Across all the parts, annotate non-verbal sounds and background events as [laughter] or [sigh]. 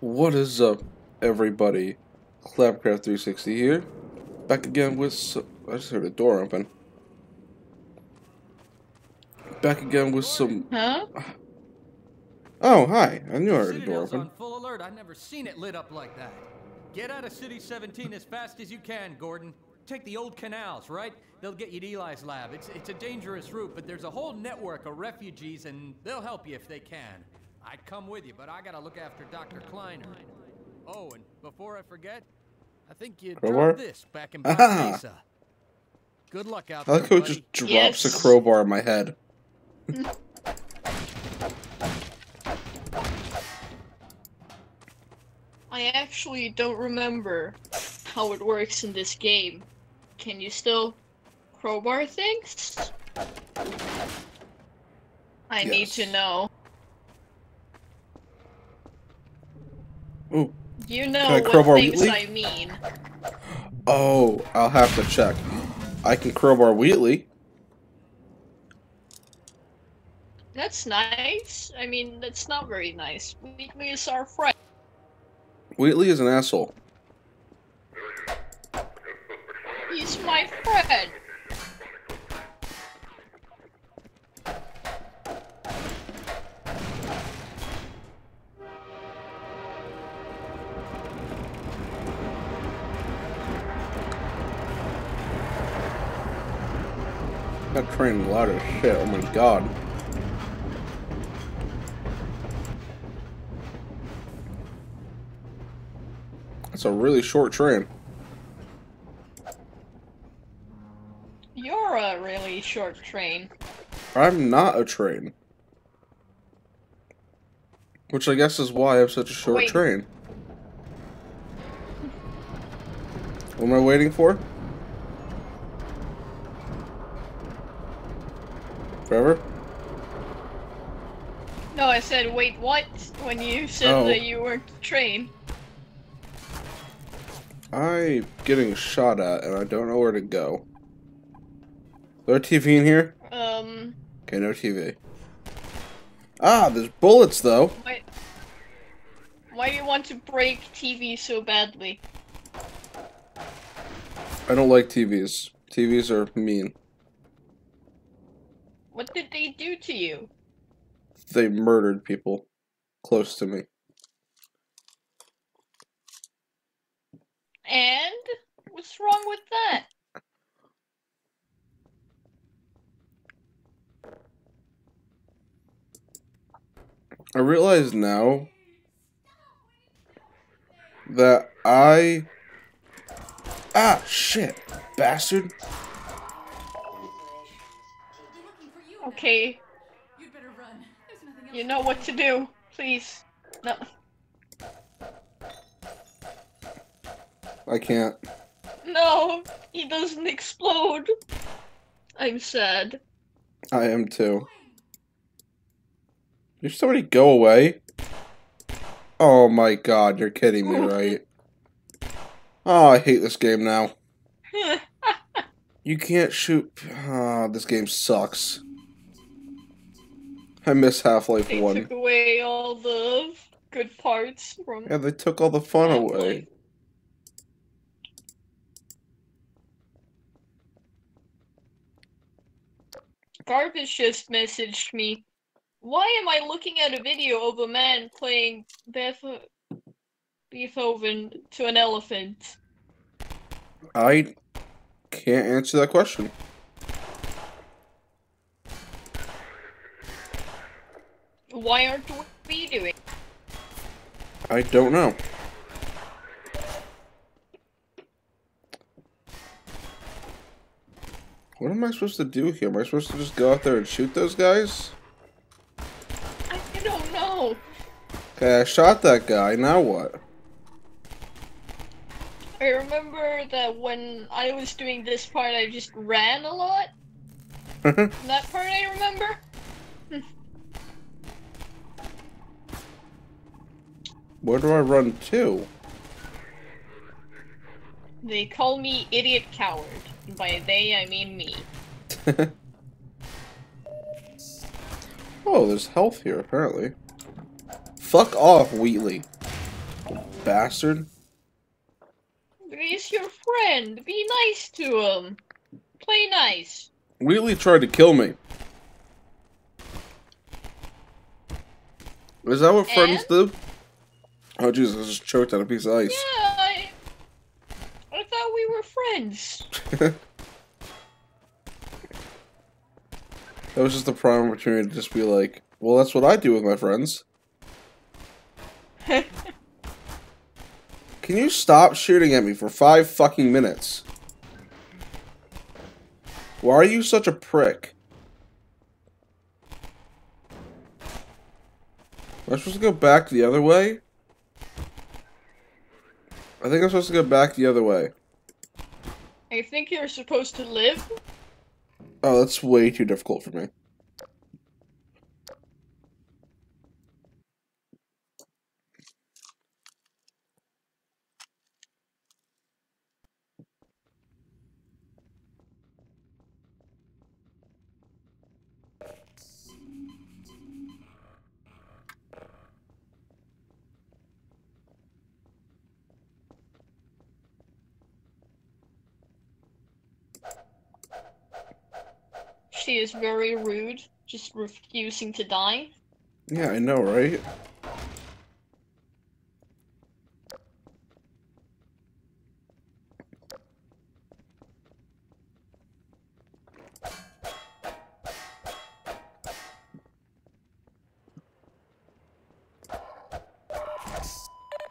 What is up, everybody? ClapperCraft360 here. Back again with some... I just heard a door open. Back again with some... Huh? Oh, hi. I knew I heard a door open. on full alert. I've never seen it lit up like that. Get out of City 17 as fast as you can, Gordon. Take the old canals, right? They'll get you to Eli's lab. It's, it's a dangerous route, but there's a whole network of refugees, and they'll help you if they can. I'd come with you, but I gotta look after Dr. Kleiner. Oh, and before I forget, I think you Crowbar? dropped this back in Aha! Mesa. Good luck out I there, like how it buddy. just drops Yes. a crowbar in my head. [laughs] I actually don't remember how it works in this game. Can you still crowbar things? I need to know. Ooh. You know what crowbar things Wheatley? I mean. Oh, I'll have to check. I can crowbar Wheatley. That's nice. I mean, that's not very nice. Wheatley is our friend. Wheatley is an asshole. He's my friend. Train loud as shit. Oh my god. That's a really short train. You're a really short train. I'm not a train. Which I guess is why I have such a short Wait. train. What am I waiting for? Forever? No, I said, wait, what? When you said Oh. that you weren't a train. I'm getting shot at and I don't know where to go. Is there a TV in here? Um, Okay, no TV. Ah, there's bullets though. why, why do you want to break TV so badly? I don't like TVs. TVs are mean. What did they do to you? They murdered people close to me. And what's wrong with that? I realize now that I. Ah, shit. Bastard. Okay, You'd better run. There's nothing else. you know what to do. Please. No. I can't. No, he doesn't explode. I'm sad. I am too. You somebody go away? Oh my god, you're kidding me, [laughs] right? Oh, I hate this game now. [laughs] You can't shoot. Ah, this game sucks. I miss Half Life they 1. took away all the good parts from. Yeah, they took all the fun Half-Life. away. Garbage just messaged me. Why am I looking at a video of a man playing Beth- Beethoven to an elephant? I can't answer that question. Why aren't we doing? I don't know. What am I supposed to do here? Am I supposed to just go out there and shoot those guys? I don't know. Okay, I shot that guy. Now what? I remember that when I was doing this part, I just ran a lot. [laughs] That part I remember. [laughs] Where do I run to? They call me idiot coward. By they, I mean me. [laughs] oh, there's health here, apparently. Fuck off, Wheatley. bastard. He's your friend. Be nice to him. Play nice. Wheatley tried to kill me. Is that what friends do? Oh Jesus, I just choked on a piece of ice. Yeah, I, I thought we were friends. [laughs] That was just a prime opportunity to just be like, well, that's what I do with my friends. [laughs] Can you stop shooting at me for five fucking minutes? Why are you such a prick? Am I supposed to go back the other way? I think I'm supposed to go back the other way. I think you're supposed to live. Oh, that's way too difficult for me. She is very rude, just refusing to die. Yeah, I know, right?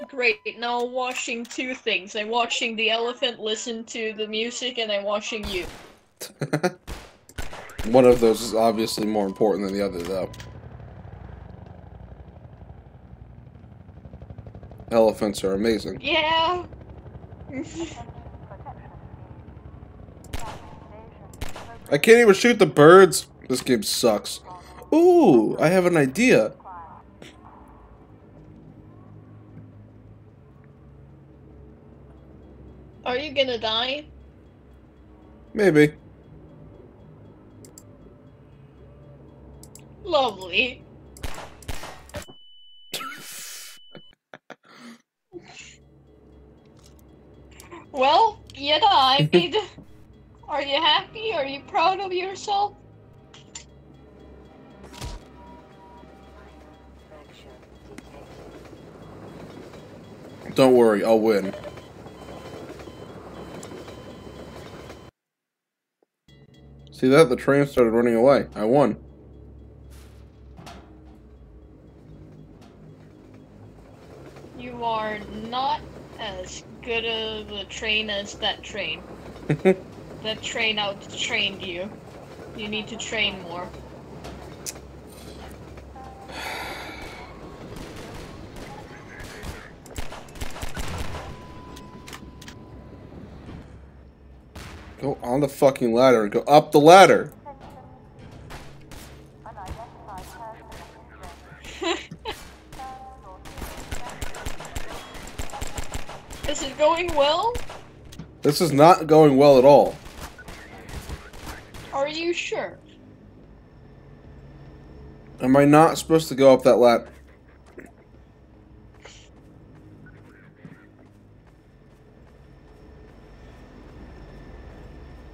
Great, now I'm watching two things. I'm watching the elephant listen to the music, and I'm watching you. [laughs] One of those is obviously more important than the other, though. Elephants are amazing. Yeah. I can't even shoot the birds. This game sucks. Ooh, I have an idea. Are you gonna die? Maybe. Lovely. well, you died. [laughs] Are you happy? Are you proud of yourself? Don't worry, I'll win. See that? The train started running away. I won. Good of a train as that train. [laughs] that train out-trained you. You need to train more. Go on the fucking ladder go up the ladder. This is not going well at all. Are you sure? Am I not supposed to go up that ladder?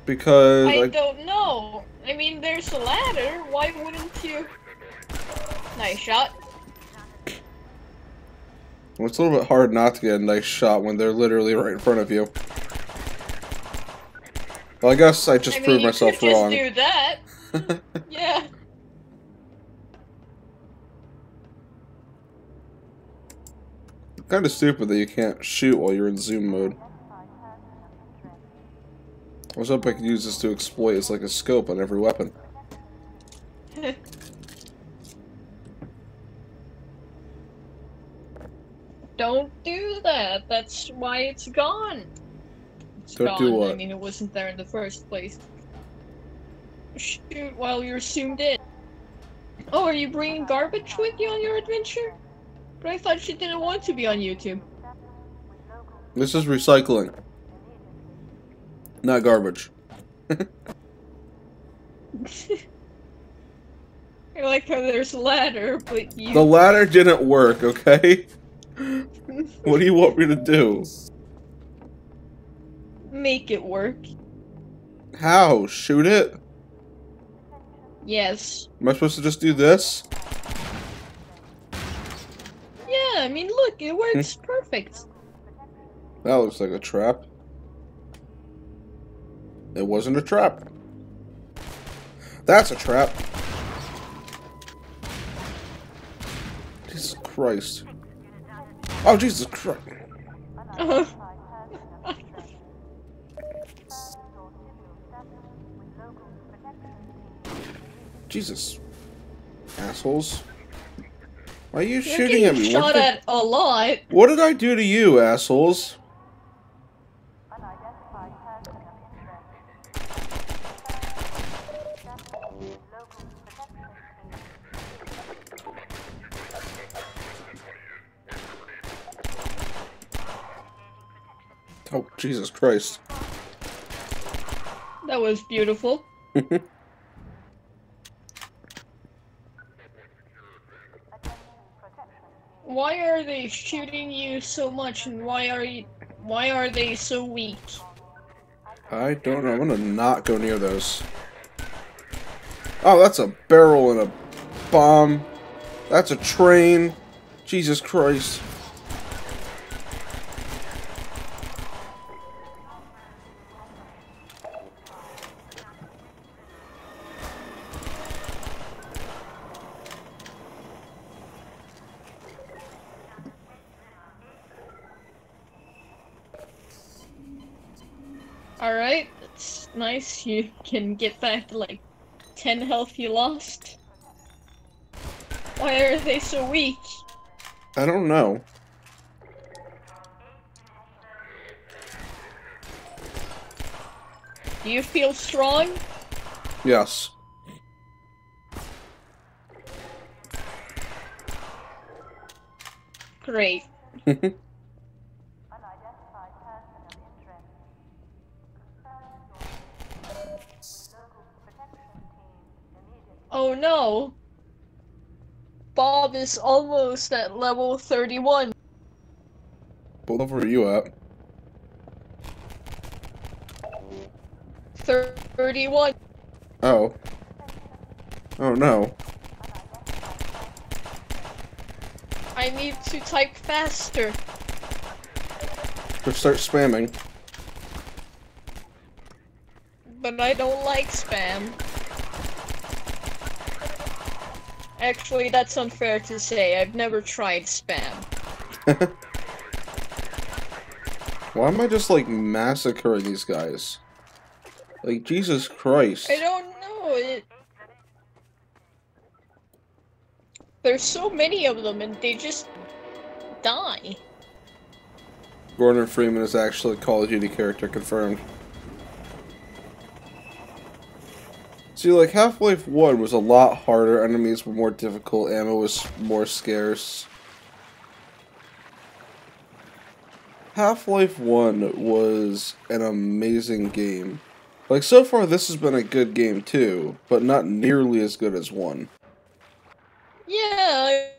Because I I, don't know. I mean, there's a ladder. Why wouldn't you? Nice shot. well, it's a little bit hard not to get a nice shot when they're literally right in front of you. Well, I guess I just I mean, proved myself wrong. just do that. [laughs] Yeah. kind of stupid that you can't shoot while you're in zoom mode. I was hoping I could use this to exploit as like a scope on every weapon. [laughs] Don't do that. That's why it's gone. Gone. I mean, it wasn't there in the first place. Shoot while you're zoomed in. Oh, are you bringing garbage with you on your adventure? But I thought she didn't want to be on YouTube. This is recycling, not garbage. [laughs] I like how there's a ladder, but you. The ladder didn't work, okay? [laughs] What do you want me to do? Make it work. How? Shoot it? Yes. Am I supposed to just do this? Yeah, I mean, look, it works hmm. perfect. That looks like a trap. It wasn't a trap. That's a trap. Jesus Christ. Oh, Jesus Christ. Uh-huh. Jesus. Assholes. Why are you you're shooting at me? What shot did, at a lot. what did I do to you, assholes? Oh, Jesus Christ. That was beautiful. [laughs] Why are they shooting you so much, and why are you? Why are they so weak? I don't know. I'm gonna not go near those. Oh, that's a barrel and a bomb. That's a train. Jesus Christ. Nice. You can get back to like 10 health you lost. Why are they so weak? I don't know. Do you feel strong? Yes. Great. [laughs] Oh no! Bob is almost at level 31. What level are you at? 31. Oh. Oh no. I need to type faster. Just start spamming. But I don't like spam. Actually, that's unfair to say. I've never tried spam. [laughs] Why am I just like massacring these guys? Like Jesus Christ. I don't know. It... There's so many of them, and they just die. Gordon Freeman is actually a Call of Duty character confirmed. See, like Half-Life 1 was a lot harder, enemies were more difficult, ammo was more scarce. Half-Life 1 was an amazing game. Like, so far this has been a good game too, but not nearly as good as 1. Yeah,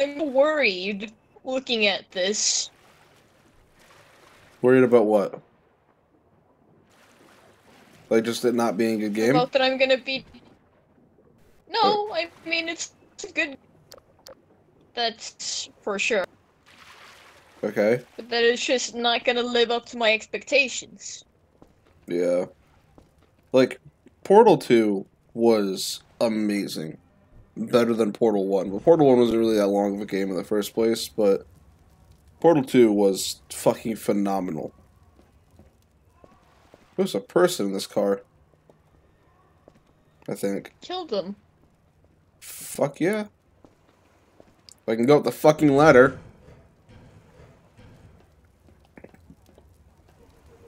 I'm worried looking at this. Worried about what? Like, just it not being a good game? About that I'm gonna be. No, I mean it's, it's a good. That's for sure. Okay. But that it's just not gonna live up to my expectations. Yeah. Like, Portal 2 was amazing. Better than Portal 1. But Portal 1 wasn't really that long of a game in the first place, but Portal 2 was fucking phenomenal. There's a person in this car. I think. Killed them. Fuck yeah. If I can go up the fucking ladder.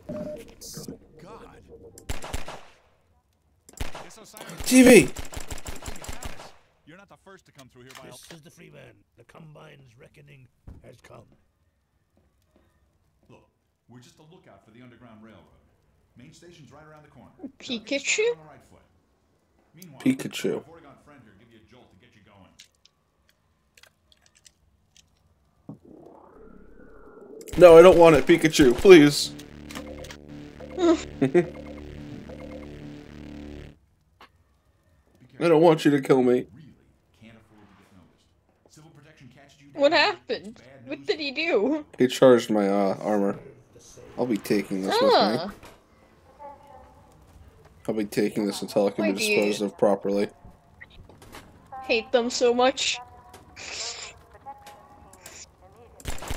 God. TV! You're not the first to come through here by This is the Freeman. The Combine's reckoning has come. Look, we're just a lookout for the Underground Railroad. Main station's right around the corner. Pikachu? On the right foot. Meanwhile, Pikachu. have Oregon friend here give you a jolt to get you going. No, I don't want it, Pikachu, please. [laughs] I don't want you to kill me. Really can't afford to get noticed. Civil protection catches you. What happened? What did he do? He charged my uh, armor. I'll be taking this with Ah, me. I'll be taking this until it can Why be disposed of properly. hate them so much.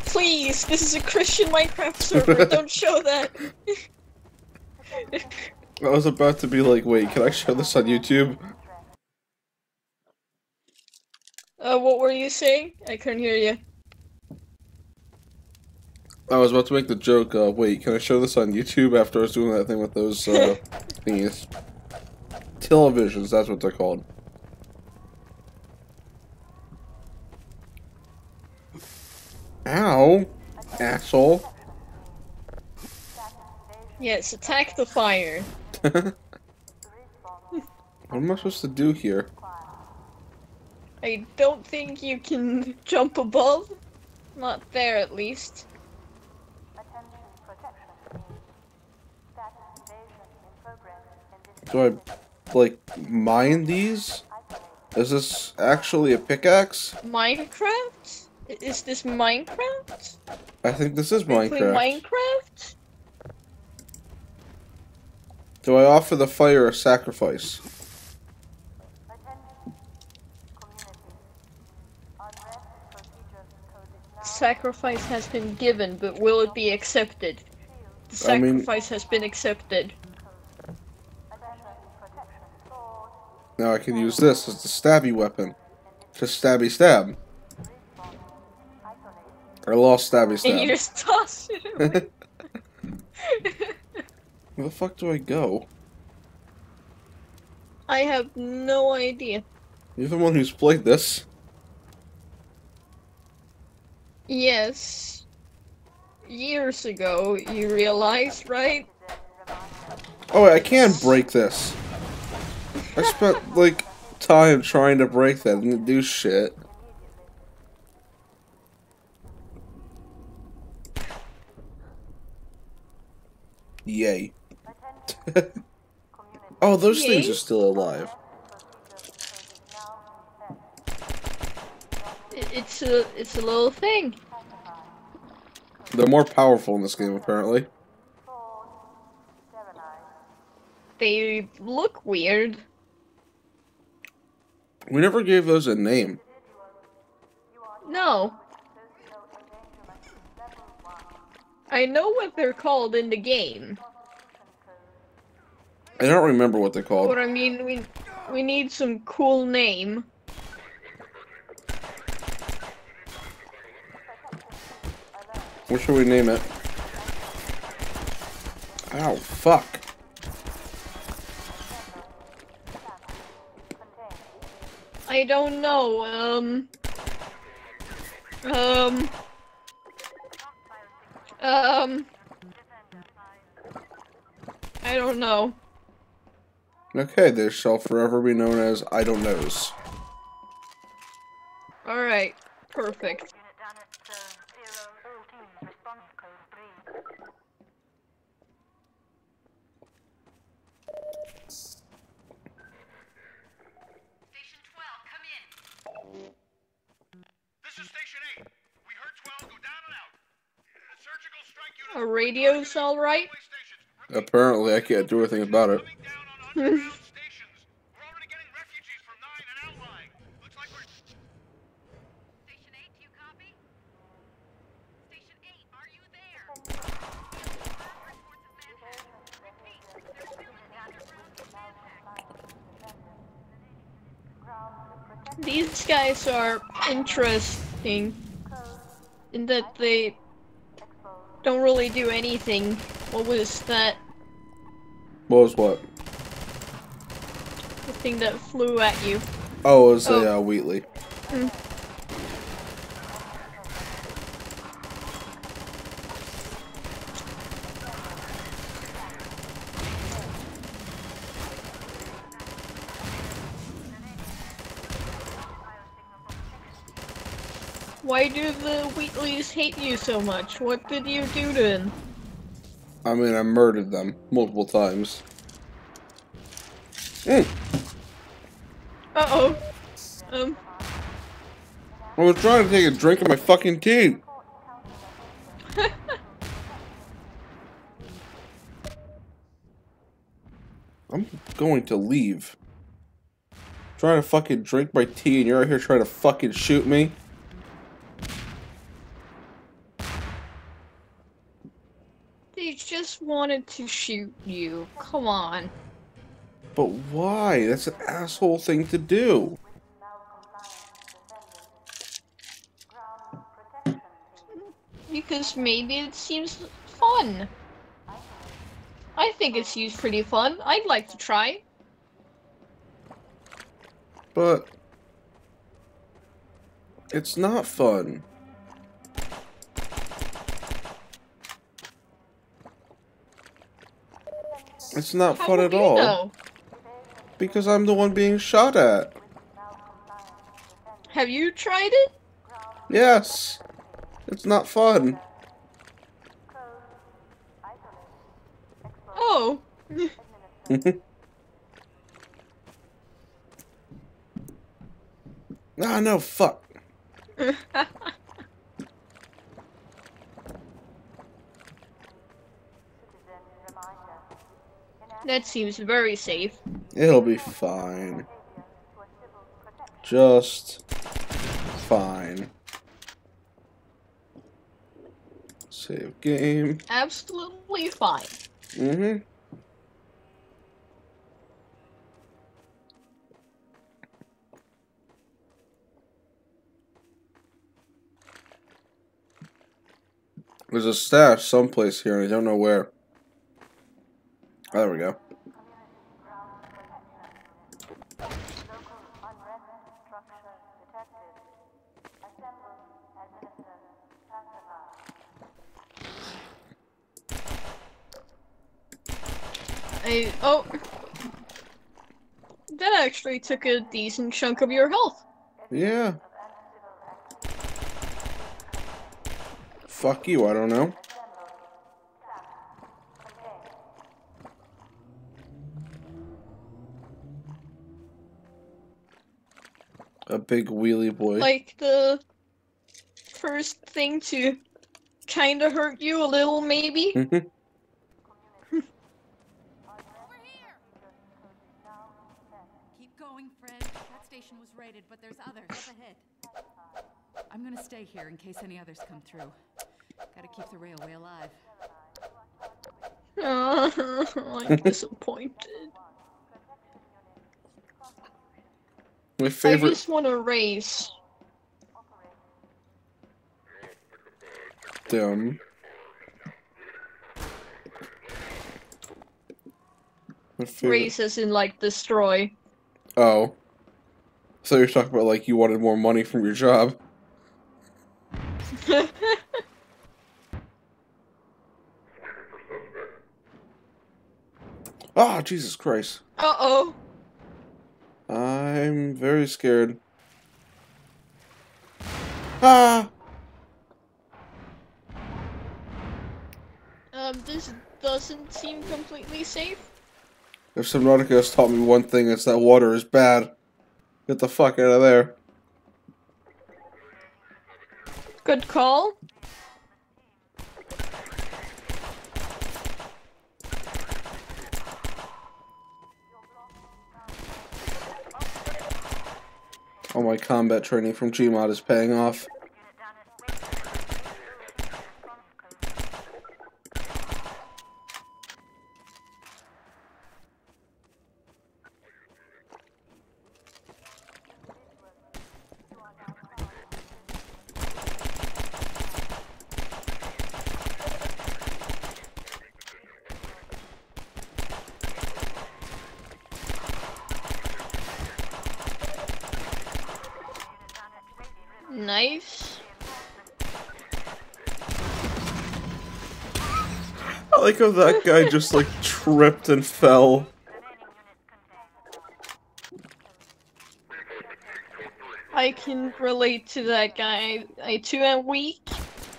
Please, this is a Christian Minecraft server. [laughs] Don't show that. I was about to be like, wait, can I show this on YouTube? Uh, what were you saying? I couldn't hear you. I was about to make the joke, uh, wait, can I show this on YouTube after I was doing that thing with those, uh, [laughs] thingies? Televisions, that's what they're called. Ow! Asshole. Yes, attack the fire. [laughs] what am I supposed to do here? I don't think you can [laughs] jump above. Not there, at least. Do I, like, mine these? Is this actually a pickaxe? Minecraft? Is this Minecraft? I think this is Are you playing Minecraft. Minecraft? Do I offer the fire a sacrifice? Sacrifice has been given, but will it be accepted? The I mean- sacrifice has been accepted. Now I can use this as the stabby weapon. Just stabby stab. I lost stabby stab. And you just toss it away. Where the fuck do I go? I have no idea. You're the one who's played this. Yes. Years ago, you realized, right? Oh wait, I can break this. I spent like time trying to break that and do shit. Yay. [laughs] oh, those things are still alive. It's a it's a little thing. They're more powerful in this game, apparently. They look weird. We never gave those a name. No. I know what they're called in the game, I don't remember what they're called. but I mean we we need some cool name. What should we name it? Oh fuck. I don't know. Um. Um. Um. I don't know. Okay, this shall forever be known as I don't knows. All right. Perfect. Station 12, come in. This is Station 8. We heard 12 go down and out. The surgical strike unit. Our radio's all right. Stations. Apparently, I can't do anything about it. Coming down on underground stations. We're already getting refugees from 9 and outlying. Looks like we're. Station 8, do you copy? Station 8, are you there? Reports of Manhattan. Repeat, they're still in the underground of Manhattan. These guys are interesting in that they don't really do anything. What was that? What was what? The thing that flew at you. Oh, it was a Oh. uh, Wheatley. Why do the Wheatleys hate you so much? What did you do to them? I mean, I murdered them multiple times. Mm, Uh oh. Um. I was trying to take a drink of my fucking tea. [laughs] I'm going to leave. Trying to fucking drink my tea and you're out here trying to fucking shoot me? Just wanted to shoot you. Come on. But why? That's an asshole thing to do. Because maybe it seems fun. I think it seems pretty fun. I'd like to try. But it's not fun. It's not How fun at all know? because I'm the one being shot at. Have you tried it? Yes. It's not fun. Oh. [laughs] ah, no, fuck. [laughs] that seems very safe. It'll be fine. Just fine. Save game. Absolutely fine. Mm-hmm. There's a stash someplace here, and I don't know where. Oh, there we go. I oh. That actually took a decent chunk of your health. Yeah. Fuck you, I don't know. A big wheelie boy. Like the first thing to kind of hurt you a little, maybe. Mhm. Keep going, Fred. That station was raided, but there's others up ahead. I'm gonna stay here in case any others come through. Gotta keep the railway alive. Oh, [laughs] I'm disappointed. My I just want to race. them. Favorite. Race as in like destroy. Oh. So you're talking about like you wanted more money from your job. [laughs] Ah, Jesus Christ. Uh oh. I'm very scared. Ah! Um, this doesn't seem completely safe. If Subnautica has taught me one thing, it's that water is bad. Get the fuck out of there. Good call. All my combat training from Gmod is paying off. Nice. I like how that guy just like tripped and fell. I can relate to that guy. I too am weak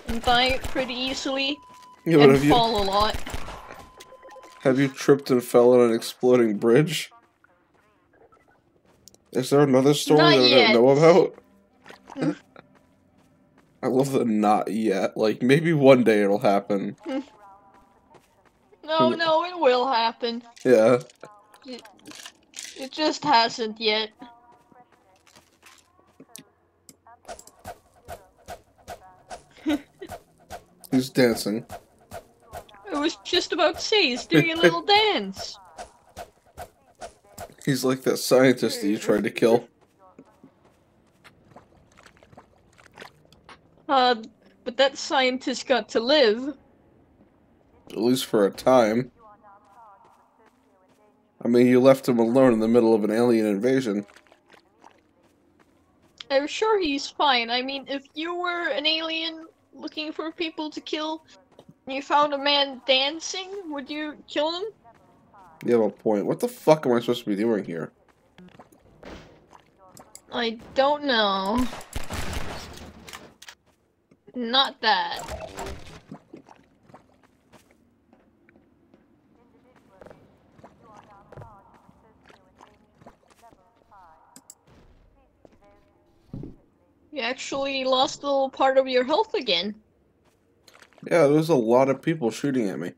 and die pretty easily Yeah, and have you fall a lot. have you tripped and fell on an exploding bridge? Is there another story Not that I don't know about? Mm. I love the not yet. Like maybe one day it'll happen. No, no, it will happen. Yeah. It just hasn't yet. [laughs] He's dancing. I was just about to say, he's doing a [laughs] little dance. He's like that scientist that you tried to kill. Uh, but that scientist got to live. At least for a time. I mean, you left him alone in the middle of an alien invasion. I'm sure he's fine. I mean, if you were an alien looking for people to kill, and you found a man dancing, would you kill him? You have a point. What the fuck am I supposed to be doing here? I don't know. Not that. You actually lost a little part of your health again. Yeah, there's a lot of people shooting at me.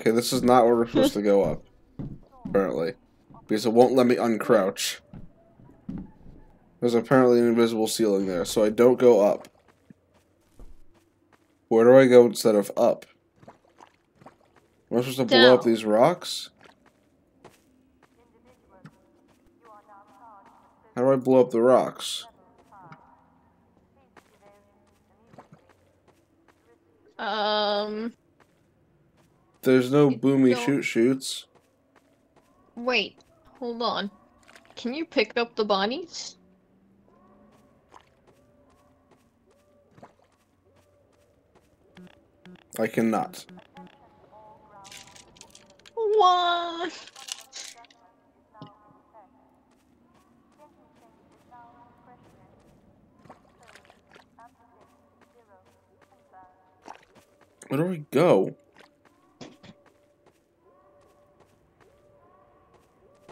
Okay, this is not where we're supposed to go up. Apparently. Because it won't let me uncrouch. There's apparently an invisible ceiling there, so I don't go up. Where do I go instead of up? Am I supposed to blow up these rocks? How do I blow up the rocks? Um, There's no boomy don't- shoot shoots. wait, hold on. Can you pick up the bodies? I cannot. What? Where do we go?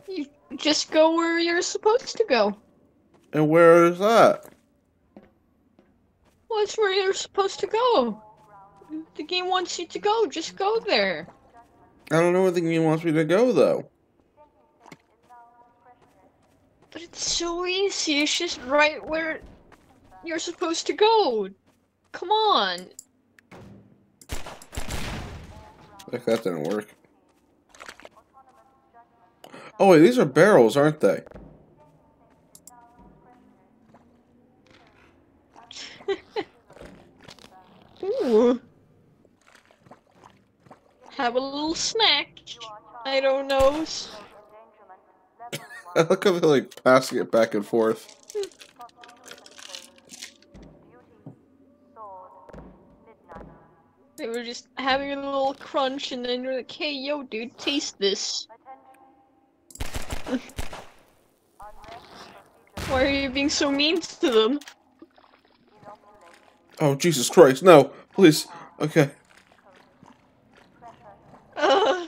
You just go where you're supposed to go. And where is that? Well, it's where you're supposed to go. The game wants you to go. Just go there. I don't know where the game wants me to go though. But it's so easy. It's just right where you're supposed to go. Come on. Like that didn't work. Oh wait, these are barrels, aren't they? Ooh. Have a little snack. I don't know. [laughs] I look how they're like passing it back and forth. They were just having a little crunch, and then you're like, "Hey, yo, dude, taste this." Why are you being so mean to them? Oh Jesus Christ, no, please. Okay. Uh,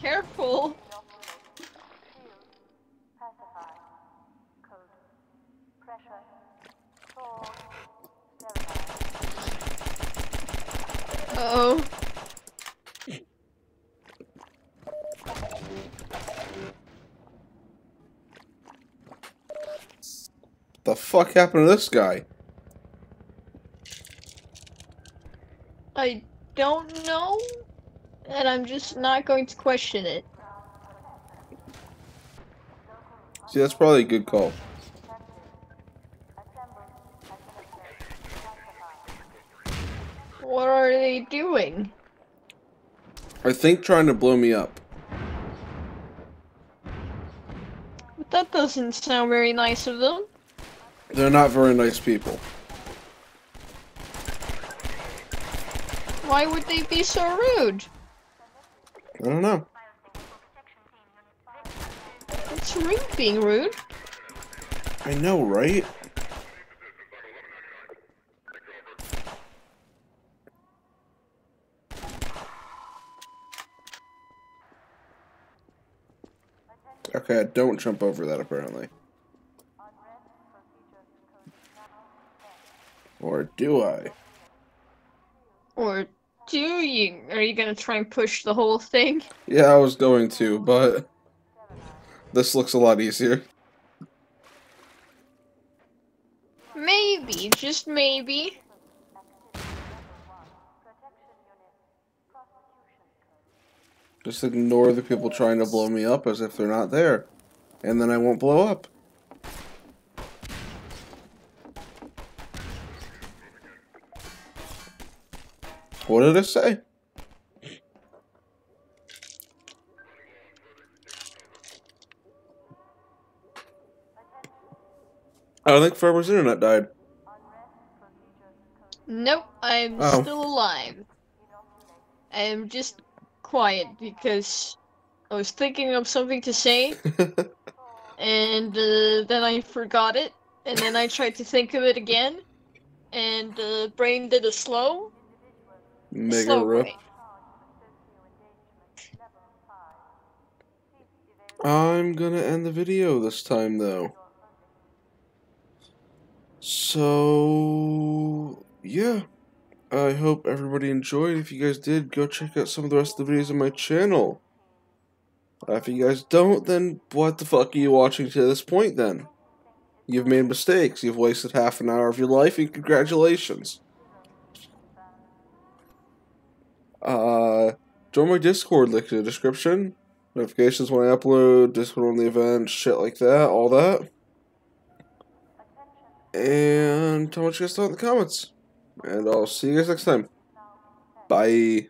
careful. Oh. The fuck happened to this guy? I don't know, and I'm just not going to question it. See, that's probably a good call. What are they doing? I think trying to blow me up. But that doesn't sound very nice of them. They're not very nice people. Why would they be so rude? I don't know. It's rude being rude. I know, right? Okay, don't jump over that apparently. Or do I? Or do you? Are you gonna try and push the whole thing? Yeah, I was going to, but this looks a lot easier. Maybe, just maybe. Just ignore the people trying to blow me up as if they're not there. And then I won't blow up. What did it say? I think Forever's internet died. Nope, I'm Oh. still alive. I'm just quiet because I was thinking of something to say, [laughs] and uh, then I forgot it, and then I tried to think of it again, and uh, brain did a slow, Mega slow rip. brain. I'm gonna end the video this time though. So, yeah. I hope everybody enjoyed. If you guys did, go check out some of the rest of the videos on my channel. If you guys don't, then what the fuck are you watching to this point then? You've made mistakes. You've wasted half an hour of your life, and congratulations. Uh, join my Discord, link in the description. Notifications when I upload, Discord on the event, shit like that, all that. And tell me what you guys thought in the comments. And I'll see you guys next time. Bye.